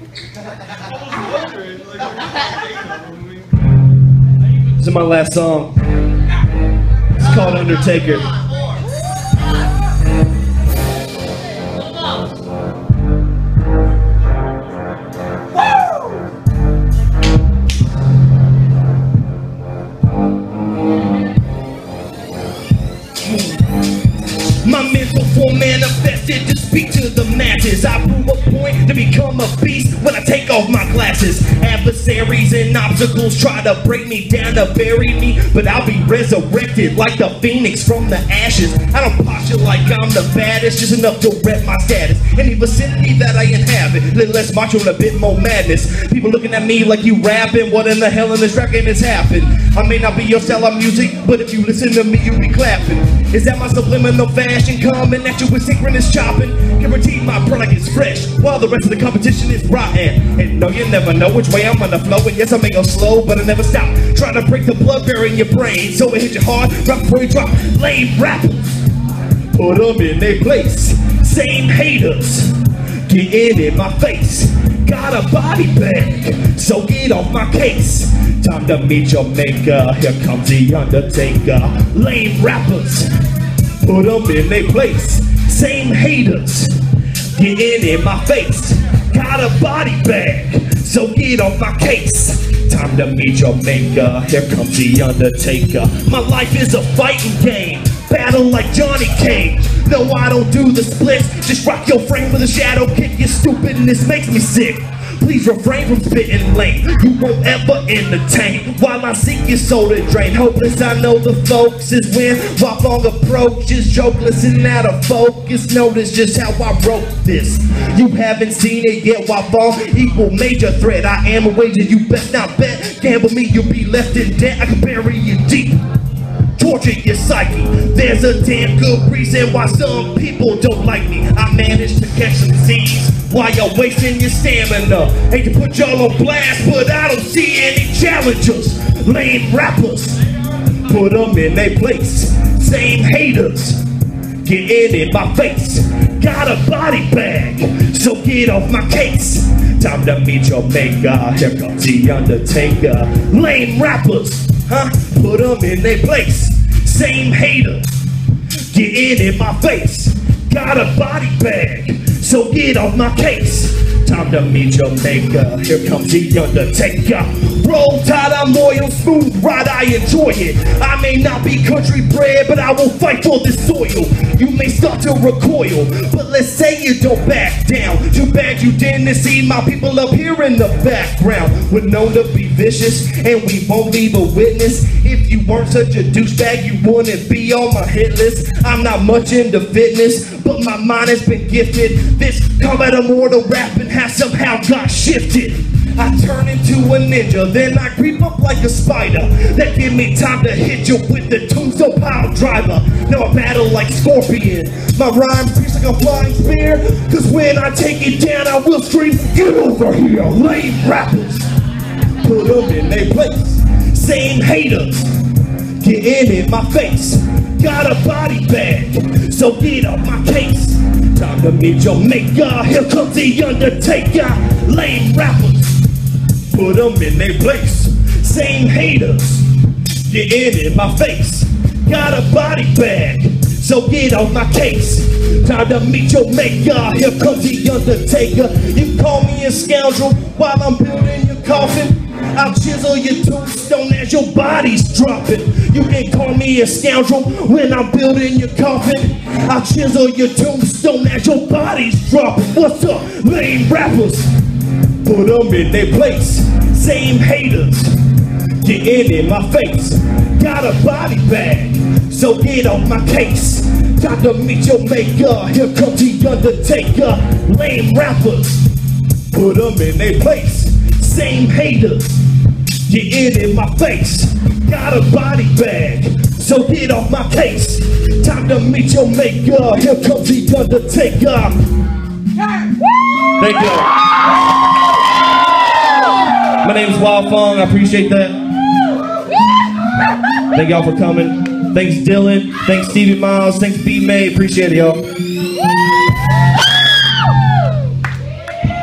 This is my last song. It's called Undertaker. Masses. I prove a point to become a beast when I take off my glasses. Adversaries and obstacles try to break me down to bury me, but I'll be resurrected like the phoenix from the ashes. I don't posture like I'm the baddest, just enough to rep my status. Any vicinity that I inhabit, a little less macho and a bit more madness. People looking at me like you rapping, what in the hell in this rap game has happened? I may not be your style of music, but if you listen to me, you be clapping. Is that my subliminal fashion coming at you with synchronous chopping? Guaranteed my product is fresh, while the rest of the competition is rotten. And no, you never know which way I'm gonna flow. And yes, I may go slow, but I never stop. Trying to break the blood barrier in your brain, so it hit you hard, right before you drop. Lame rappers, put them in their place. Same haters, get in in my face. Got a body bag, so get off my case. Time to meet your maker. Here comes the Undertaker. Lame rappers, put them in their place. Same haters, get in in my face. Got a body bag, so get off my case. Time to meet your maker. Here comes the Undertaker. My life is a fighting game. Battle like Johnny Cage. No, I don't do the splits. Just rock your frame with a shadow kick. You're stupid and this makes me sick. Please refrain from spitting lame. You won't ever entertain. While I seek your soul to drain. Hopeless, I know the folks is when Rock long approaches. Jokeless and out of focus. Notice just how I wrote this. You haven't seen it yet. While fall equal major threat. I am a wager. You best not bet. Gamble me, you'll be left in debt. I can bury you deep torture your psyche. There's a damn good reason why some people don't like me. I managed to catch some Z's while you're wasting your stamina. Hate to put y'all on blast, but I don't see any challengers. Lame rappers, put them in their place. Same haters, get in in my face. Got a body bag, so get off my case. Time to meet your maker. Here comes the Undertaker. Lame rappers, huh? Put them in their place. Same haters, get in in my face. Got a body bag, so get off my case. Time to meet your maker. Here comes the Undertaker. Roll tide, I'm loyal, smooth ride, I enjoy it. I may not be country bred, but I will fight for this soil. You may start to recoil, but let's say you don't back down. You didn't see my people up here in the background. We're known to be vicious, and we won't leave a witness. If you weren't such a douchebag, you wouldn't be on my hit list. I'm not much into fitness, but my mind has been gifted. This combat immortal rapping has somehow got shifted. I turn a ninja, then I creep up like a spider. That give me time to hit you with the tombstone pile driver. Now I battle like scorpion. My rhyme pierce like a flying spear. Cause when I take it down, I will scream, get over here, lame rappers. Put them in their place. Same haters, get in in my face. Got a body bag, so get off my case. Time to meet your maker. Here comes the Undertaker. Lame rappers, put them in their place. Same haters, get in in my face. Got a body bag, so get off my case. Time to meet your maker. Here comes the Undertaker. You call me a scoundrel while I'm building your coffin. I'll chisel your tombstone as your body's dropping. You can call me a scoundrel when I'm building your coffin. I'll chisel your tombstone as your body's dropping. What's up, lame rappers? Put them in their place. Same haters, get in in my face. Got a body bag, so get off my case. Time to meet your maker. Here comes the Undertaker. Lame rappers, put them in their place. Same haters, get in in my face. Got a body bag, so get off my case. Time to meet your maker. Here comes the Undertaker. Thank you. My name is Wildfong. I appreciate that. Thank y'all for coming. Thanks Dylan. Thanks Stevie Miles. Thanks B May. Appreciate it, y'all.